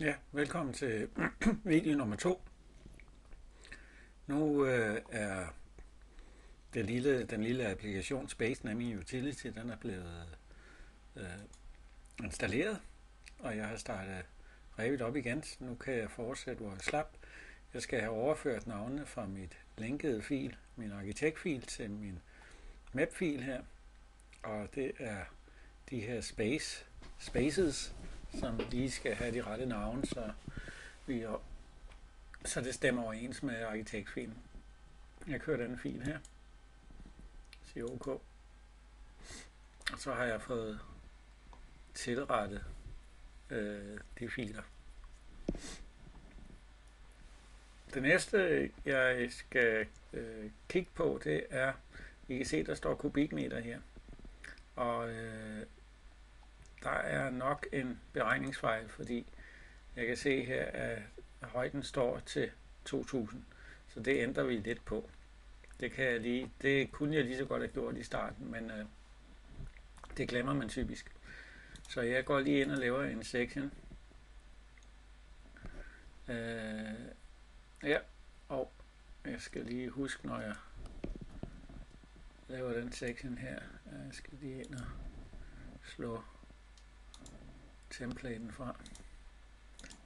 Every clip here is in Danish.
Ja, velkommen til video nummer to. Nu øh, er den lille, den lille applikation Space Nami Utility, den er blevet øh, installeret, og jeg har startet revet op igen. Så nu kan jeg fortsætte, hvor jeg slap. Jeg skal have overført navnene fra mit linkede fil, min arkitektfil, til min mapfil her. Og det er de her space, spaces, som lige skal have de rette navne, så, vi, så det stemmer overens med arkitektfilen. Jeg kører den fil her. Siger OK. Og så har jeg fået tilrettet øh, de filer. Det næste, jeg skal øh, kigge på, det er, I kan se, der står kubikmeter her. Og øh, der er nok en beregningsfejl, fordi jeg kan se her, at højden står til 2000, så det ændrer vi lidt på. Det, kan jeg lige, det kunne jeg lige så godt have gjort i starten, men øh, det glemmer man typisk. Så jeg går lige ind og laver en section. Øh, ja, og jeg skal lige huske, når jeg laver den section her, jeg skal lige ind og slå templaten fra.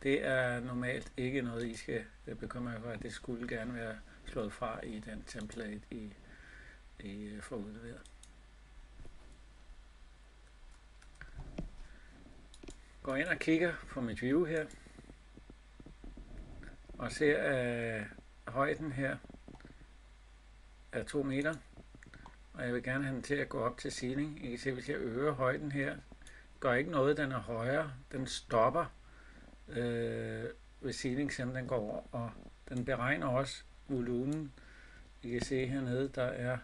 Det er normalt ikke noget, I skal øh, bekymre jer for, at det skulle gerne være slået fra i den template, I, I øh, får udleveret. Går ind og kigger på mit view her, og ser, øh, højden her er 2 meter, og jeg vil gerne have den til at gå op til ceiling. I kan se, hvis jeg øger højden her, gør ikke noget, den er højere. Den stopper øh, ved ceiling, den går over. Og den beregner også volumen. I kan se hernede, der er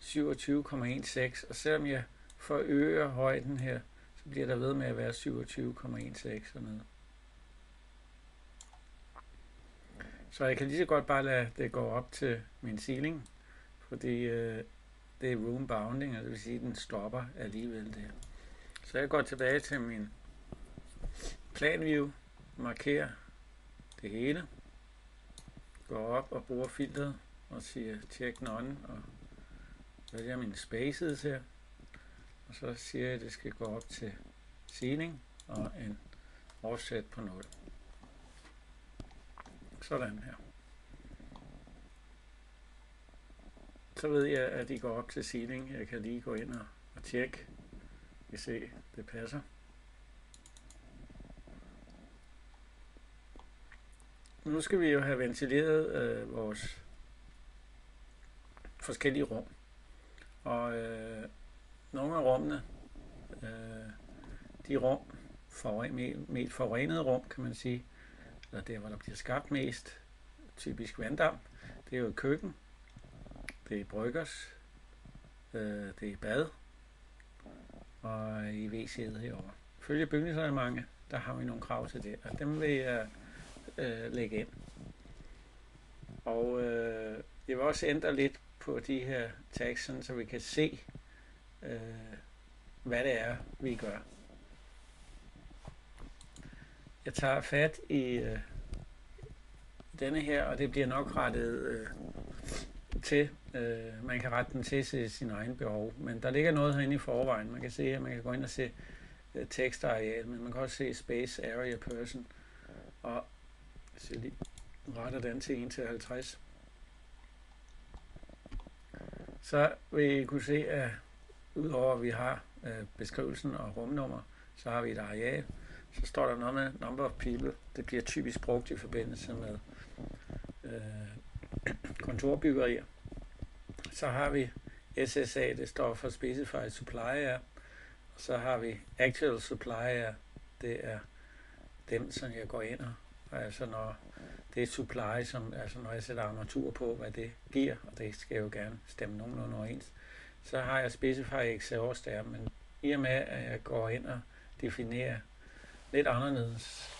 27,16. Og selvom jeg forøger højden her, så bliver der ved med at være 27,16 hernede. Så jeg kan lige så godt bare lade det gå op til min ceiling, fordi øh, det er room bounding, og det vil sige, at den stopper alligevel det. Så jeg går tilbage til min plan view, markerer det hele, går op og bruger filteret og siger check none og vælger mine spaces her. Og så siger jeg, at det skal gå op til ceiling og en offset på 0. Sådan her. Så ved jeg, at de går op til ceiling. Jeg kan lige gå ind og, og tjekke skal se, det passer. Nu skal vi jo have ventileret øh, vores forskellige rum. Og øh, nogle af rummene, øh, de rum, foruren, mest forurenede rum, kan man sige, eller der, hvor der bliver skabt mest, typisk vanddamp, det er jo køkken, det er bryggers, øh, det er bad, og i WC'et herovre. Følge bygningsreglementet, der har vi nogle krav til det, og dem vil jeg øh, lægge ind. Og øh, jeg vil også ændre lidt på de her tags, sådan, så vi kan se, øh, hvad det er, vi gør. Jeg tager fat i øh, denne her, og det bliver nok rettet øh, til. Øh, man kan rette den til til sin egen behov, men der ligger noget herinde i forvejen. Man kan se, at man kan gå ind og se øh, tekstareal, men man kan også se space area person. Og så lige retter den til 1 til 50. Så vil I kunne se, at udover at vi har øh, beskrivelsen og rumnummer, så har vi et areal. Så står der noget med number of people. Det bliver typisk brugt i forbindelse med øh, kontorbyggerier. Så har vi SSA, det står for Specified Supplier. Og så har vi Actual Supplier, det er dem, som jeg går ind og Altså når det er supply, som, altså når jeg sætter armatur på, hvad det giver, og det skal jeg jo gerne stemme nogenlunde overens, så har jeg Specify exhaust der, men i og med, at jeg går ind og definerer lidt anderledes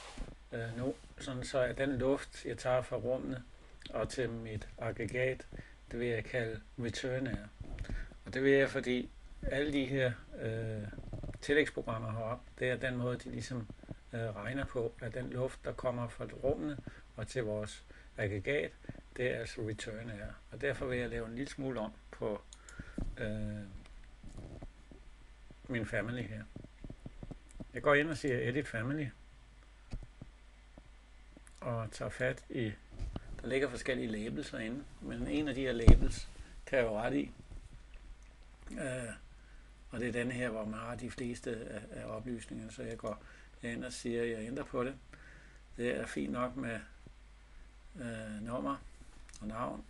øh, nu, sådan så at den luft, jeg tager fra rummene og til mit aggregat, det vil jeg kalde return. Og det vil jeg, fordi alle de her øh, tillægsprogrammer heroppe, det er den måde, de ligesom øh, regner på, at den luft, der kommer fra rummene og til vores aggregat, det er altså return air. Og derfor vil jeg lave en lille smule om på øh, min family her. Jeg går ind og siger edit family, og tager fat i, der ligger forskellige labels herinde, men en af de her labels kan jeg jo ret i. Øh, og det er den her, hvor man har de fleste af, af oplysningerne, så jeg går ind og siger, at jeg ændrer på det. Det er fint nok med øh, nummer og navn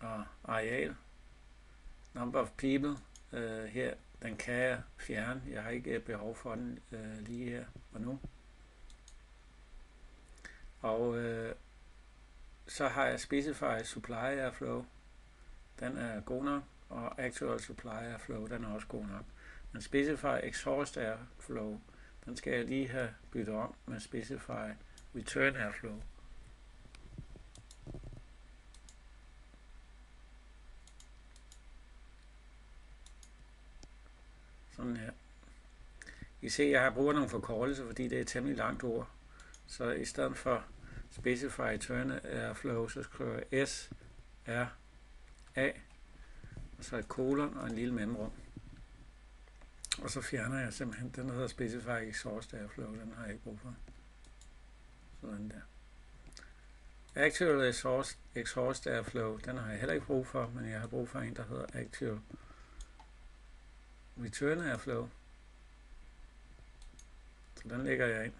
og areal. Number of people. Øh, her, den kan jeg fjerne. Jeg har ikke øh, behov for den øh, lige her og nu. Og øh, så har jeg specify supply airflow. Den er god nok. Og actual supply airflow, den er også god nok. Men specify exhaust airflow, den skal jeg lige have byttet om med specify return airflow. Sådan her. I ser, jeg har brugt nogle forkortelser, fordi det er et temmelig langt ord. Så i stedet for specify return airflow, så skriver jeg S, R, A, og så et kolon og en lille mellemrum. Og så fjerner jeg simpelthen den, der hedder Specify Exhaust Airflow, den har jeg ikke brug for. Sådan der. Actual exhaust, exhaust Airflow, den har jeg heller ikke brug for, men jeg har brug for en, der hedder Actual Return Airflow. Så den lægger jeg ind.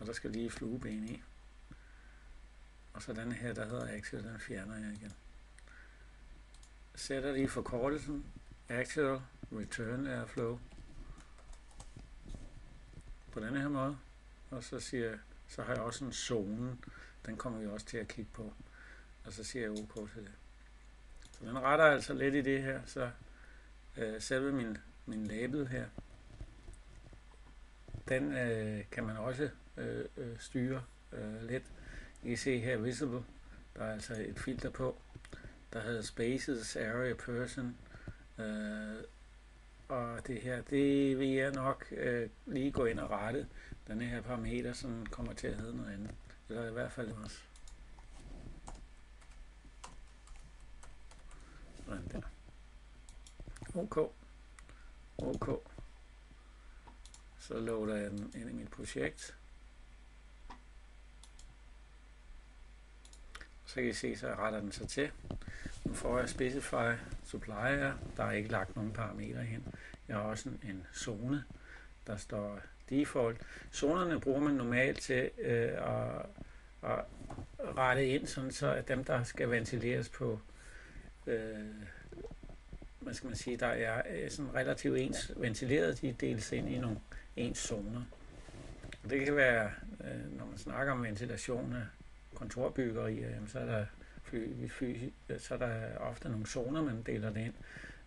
Og der skal lige flueben i. Og så den her, der hedder Actual, den fjerner jeg igen. Sætter lige forkortelsen Actual return airflow på denne her måde. Og så siger så har jeg også en zone. Den kommer vi også til at kigge på. Og så siger jeg OK til det. Så den retter altså lidt i det her, så øh, selve min, min label her, den øh, kan man også øh, øh, styre øh, lidt. I kan se her visible, der er altså et filter på, der hedder spaces, area, person, øh, og det her, det vil jeg nok øh, lige gå ind og rette. den her parameter, som kommer til at hedde noget andet. Eller i hvert fald også. Sådan der. OK. OK. Så loader jeg den ind i mit projekt. Så kan I se, så retter den sig til. Nu får jeg specify supplier. Der er ikke lagt nogen parametre hen. Jeg har også en, en zone, der står default. Zonerne bruger man normalt til øh, at, at rette ind, sådan så at dem, der skal ventileres på, øh, hvad skal man sige, der er øh, sådan relativt ens ventileret, de deles ind i nogle ens zoner. Og det kan være, øh, når man snakker om ventilation af kontorbyggerier, øh, så er der fly, fly, øh, så er der ofte nogle zoner, man deler det ind,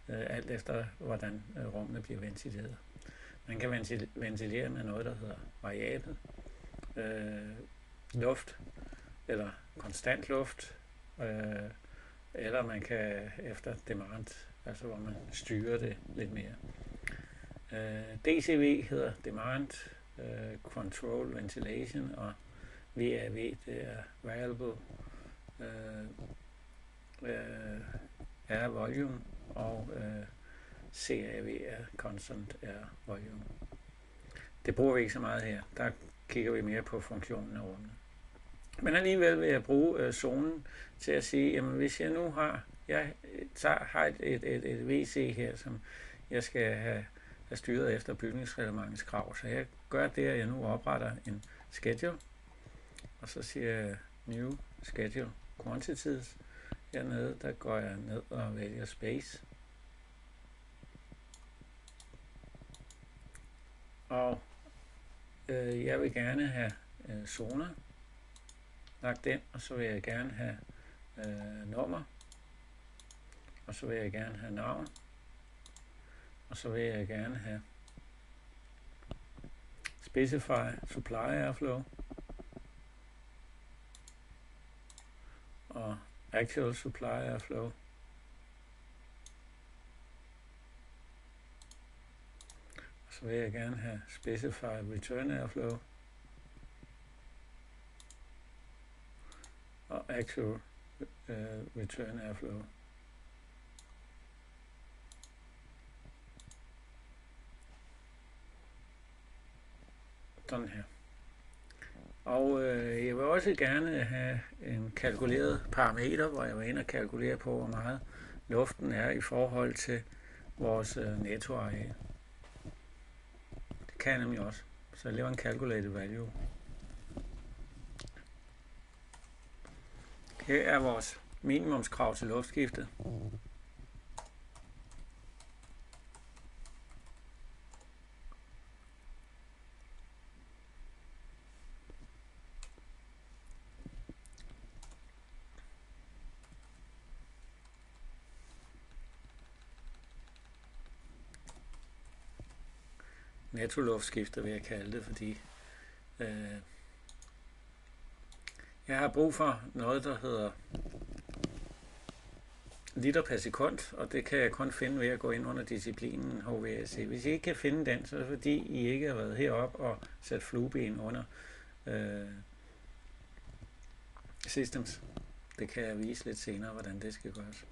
øh, alt efter hvordan øh, rummene bliver ventileret. Man kan ventilere med noget, der hedder variabel øh, luft, eller konstant luft, øh, eller man kan efter demand, altså hvor man styrer det lidt mere. Øh, DCV hedder Demand øh, Control Ventilation, og VAV det er Variable øh, øh, uh, uh, er volume, og øh, uh, CAV er constant er volume. Det bruger vi ikke så meget her. Der kigger vi mere på funktionen af rummet. Men alligevel vil jeg bruge øh, zonen til at sige, jamen hvis jeg nu har, jeg tager, har et, et, et, et WC her, som jeg skal have, have styret efter bygningsreglementets krav, så jeg gør det, at jeg nu opretter en schedule, og så siger jeg new schedule quantities. Hernede, der går jeg ned og vælger space. Og øh, jeg vil gerne have øh, zoner lagt ind, og så vil jeg gerne have øh, nummer, og så vil jeg gerne have navn, og så vil jeg gerne have specify supply airflow, og actual supply airflow. så vil jeg gerne have specify return airflow og actual uh, øh, return airflow. Sådan her. Og øh, jeg vil også gerne have en kalkuleret parameter, hvor jeg vil ind og kalkulere på, hvor meget luften er i forhold til vores øh, nettoareal. Det kan jeg nemlig også. Så jeg laver en calculated value. Her er vores minimumskrav til luftskiftet. Nettoluftskifter vil jeg kalde det, fordi øh, jeg har brug for noget, der hedder liter per sekund, og det kan jeg kun finde ved at gå ind under disciplinen HVAC. Hvis I ikke kan finde den, så er det fordi, I ikke har været heroppe og sat flueben under øh, systems. Det kan jeg vise lidt senere, hvordan det skal gøres.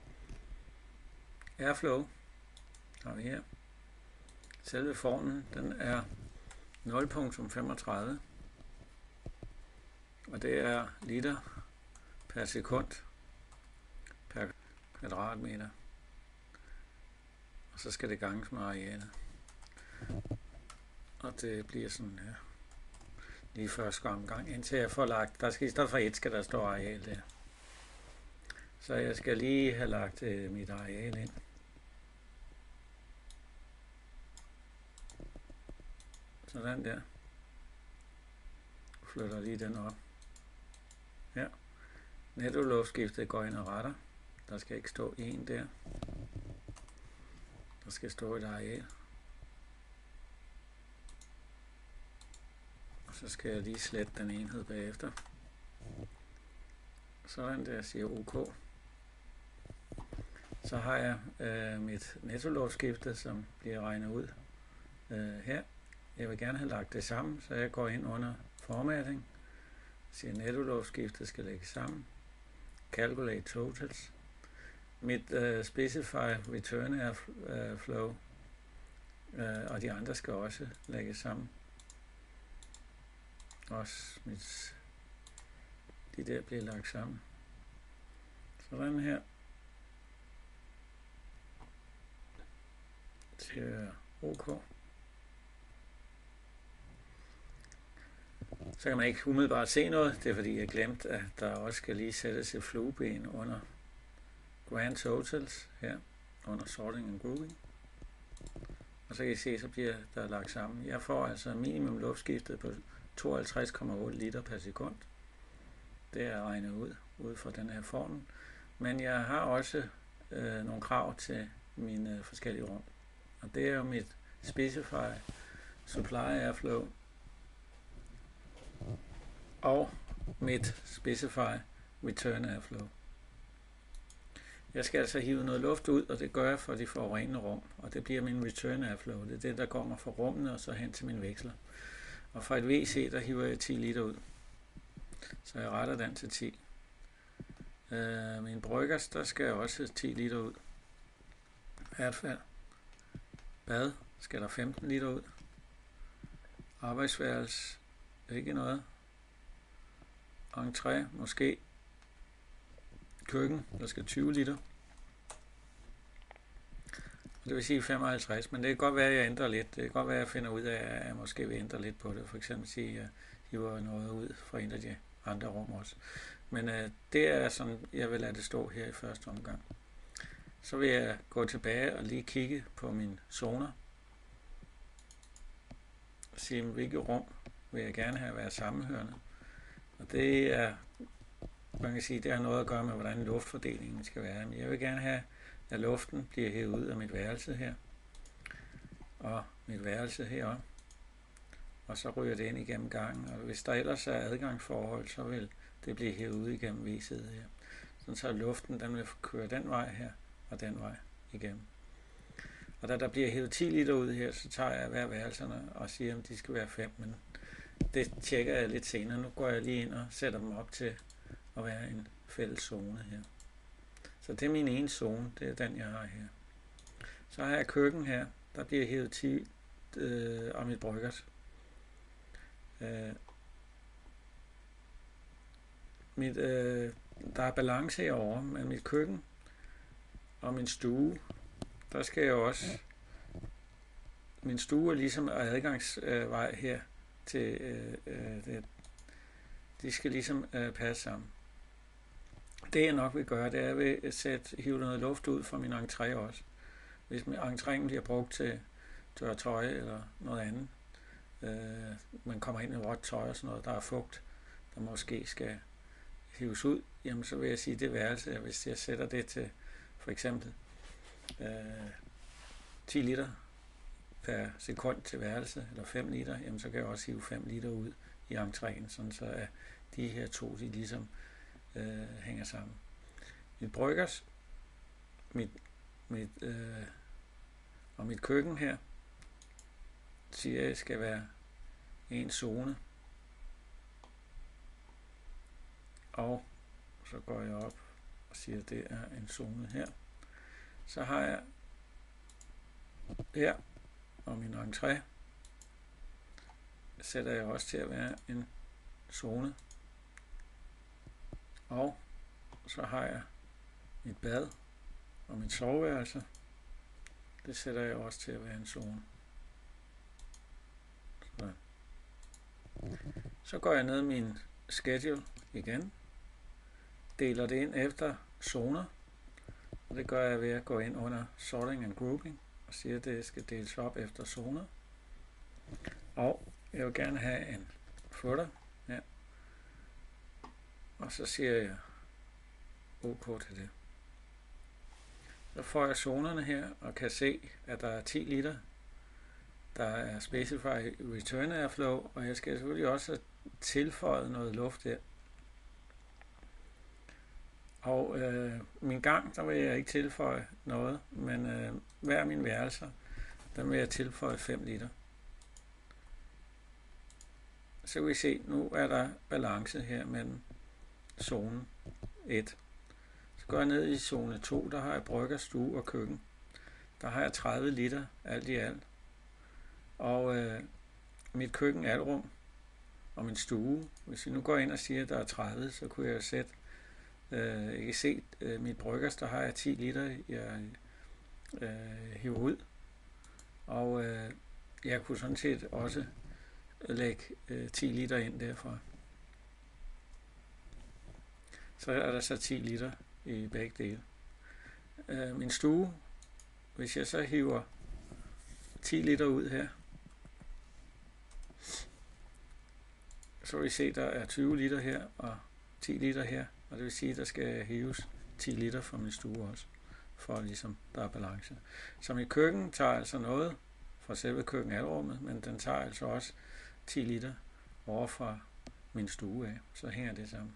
Airflow har vi her. Selve formen, den er 0.35, og det er liter per sekund per kvadratmeter. Og så skal det ganges med arealet. Og det bliver sådan her. Lige første omgang, indtil jeg får lagt, der skal i stedet for et, skal der stå areal der. Så jeg skal lige have lagt øh, mit areal ind. Sådan der. Flytter lige den op. Ja. Nettoluftskiftet går ind og retter. Der skal ikke stå en der. Der skal stå et areal. Og så skal jeg lige slette den enhed bagefter. Sådan der siger OK. Så har jeg øh, mit nettoluftskifte, som bliver regnet ud øh, her. Jeg vil gerne have lagt det sammen, så jeg går ind under formatting, siger nettoluftskiftet skal lægges sammen, calculate totals, mit øh, uh, specify return er uh, øh, flow, uh, og de andre skal også lægges sammen. Også mit, de der bliver lagt sammen. Sådan her. Til OK. Så kan man ikke umiddelbart se noget. Det er fordi, jeg glemte, at der også skal lige sættes et flueben under Grand Totals her, under Sorting and Grouping. Og så kan I se, så bliver der lagt sammen. Jeg får altså minimum luftskiftet på 52,8 liter per sekund. Det er regnet ud, ud fra den her formel. Men jeg har også øh, nogle krav til mine øh, forskellige rum. Og det er jo mit Specify Supply Airflow og mit specify return airflow. Jeg skal altså hive noget luft ud, og det gør jeg for de forurenende rum, og det bliver min return airflow. Det er det, der kommer fra rummene og så hen til min veksler. Og fra et WC, der hiver jeg 10 liter ud. Så jeg retter den til 10. Øh, min bryggers, der skal jeg også 10 liter ud. I hvert fald. Bad skal der 15 liter ud. Arbejdsværelse, ikke noget entré, måske køkken, der skal 20 liter. Det vil sige 55, men det kan godt være, at jeg ændrer lidt. Det kan godt være, at jeg finder ud af, at jeg måske vil ændre lidt på det. For eksempel sige, at jeg hiver noget ud fra en af de andre rum også. Men øh, det er sådan, jeg vil lade det stå her i første omgang. Så vil jeg gå tilbage og lige kigge på mine zoner. Sige, hvilke rum vil jeg gerne have være sammenhørende. Og det er, man kan sige, det har noget at gøre med, hvordan luftfordelingen skal være. Men jeg vil gerne have, at luften bliver hævet ud af mit værelse her, og mit værelse heroppe, og så ryger det ind igennem gangen. Og hvis der ellers er adgangsforhold, så vil det blive hævet ud igennem viset her. Sådan så luften den vil køre den vej her, og den vej igennem. Og da der bliver hævet 10 liter ud her, så tager jeg hver værelserne og siger, om de skal være 5, men det tjekker jeg lidt senere. Nu går jeg lige ind og sætter dem op til at være en fælles zone her. Så det er min ene zone, det er den, jeg har her. Så har jeg køkken her, der bliver hævet 10 øh, om mit bryggert. Øh, mit, øh, der er balance herovre, men mit køkken og min stue, der skal jeg også... Min stue er ligesom adgangsvej her til... Øh, øh, det, de skal ligesom øh, passe sammen. Det jeg nok vil gøre, det er at sætte, hive noget luft ud fra min entré også. Hvis min entréen bliver brugt til tørre tøj eller noget andet, øh, man kommer ind i råt tøj og sådan noget, der er fugt, der måske skal hives ud, jamen så vil jeg sige, det værelse, hvis jeg sætter det til for eksempel øh, 10 liter per sekund til værelse, eller 5 liter, jamen så kan jeg også hive 5 liter ud i entréen, sådan så at de her to, de ligesom øh, hænger sammen. Mit bryggers, mit, mit, øh, og mit køkken her, siger jeg skal være en zone. Og så går jeg op og siger, at det er en zone her. Så har jeg her og min entré sætter jeg også til at være en zone. Og så har jeg mit bad og mit soveværelse. Det sætter jeg også til at være en zone. Så. så går jeg ned i min schedule igen. Deler det ind efter zoner. Og det gør jeg ved at gå ind under sorting and grouping og siger, at det skal deles op efter zoner. Og jeg vil gerne have en footer her. Og så siger jeg OK til det. Så får jeg zonerne her og kan se, at der er 10 liter. Der er Specify Return Airflow, og jeg skal selvfølgelig også tilføje noget luft her. Og øh, min gang, der vil jeg ikke tilføje noget, men øh, hver min værelser, der vil jeg tilføje 5 liter. Så kan vi se, nu er der balance her mellem zone 1. Så går jeg ned i zone 2, der har jeg brygger, stue og køkken. Der har jeg 30 liter alt i alt. Og øh, mit køkken alrum og min stue, hvis vi nu går ind og siger, at der er 30, så kunne jeg sætte Øh, jeg kan se, øh, mit bryggers, der har jeg 10 liter, jeg øh, hiver ud. Og øh, jeg kunne sådan set også lægge øh, 10 liter ind derfra. Så er der så 10 liter i begge dele. Øh, min stue, hvis jeg så hiver 10 liter ud her, så vil I se, der er 20 liter her og 10 liter her. Og det vil sige, at der skal hæves 10 liter fra min stue også, for ligesom der er balance. Så i køkken tager altså noget fra selve køkkenalrummet, men den tager altså også 10 liter over fra min stue af. Så hænger det sammen.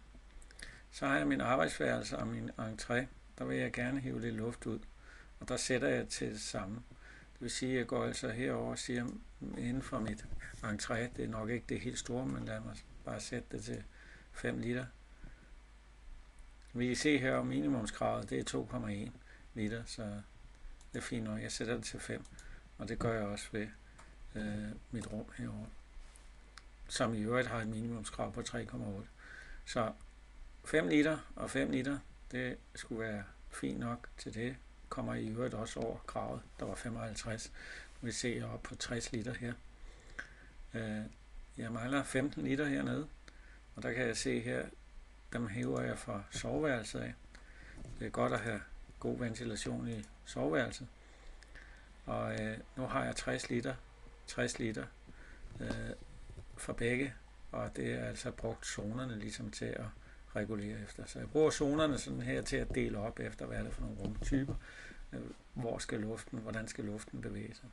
Så har jeg min arbejdsværelse og min entré. Der vil jeg gerne hive lidt luft ud. Og der sætter jeg til det samme. Det vil sige, at jeg går altså herover og siger, inden for mit entré, det er nok ikke det helt store, men lad mig bare sætte det til 5 liter. Vi kan se her, at minimumskravet det er 2,1 liter, så det er fint nok. Jeg sætter det til 5, og det gør jeg også ved øh, mit rum herovre, som i øvrigt har et minimumskrav på 3,8. Så 5 liter og 5 liter, det skulle være fint nok til det. Kommer i øvrigt også over kravet, der var 55. Vi ser op på 60 liter her. Øh, jeg mangler 15 liter hernede, og der kan jeg se her, dem hæver jeg fra soveværelset af. Det er godt at have god ventilation i soveværelset. Og øh, nu har jeg 60 liter, 60 liter øh, for begge, og det er altså brugt zonerne ligesom til at regulere efter. Så jeg bruger zonerne sådan her til at dele op efter, hvad er det for nogle rumtyper, øh, hvor skal luften, hvordan skal luften bevæge sig.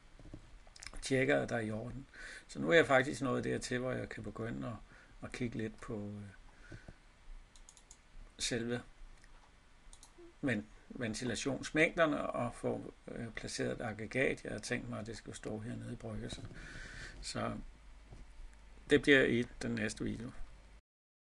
Tjekker, at der er i orden. Så nu er jeg faktisk nået dertil, hvor jeg kan begynde at, at kigge lidt på, øh, selve. Men ventilationsmængderne og få øh, placeret et aggregat. Jeg har tænkt mig, at det skal stå hernede i bryggelsen. Så det bliver i den næste video.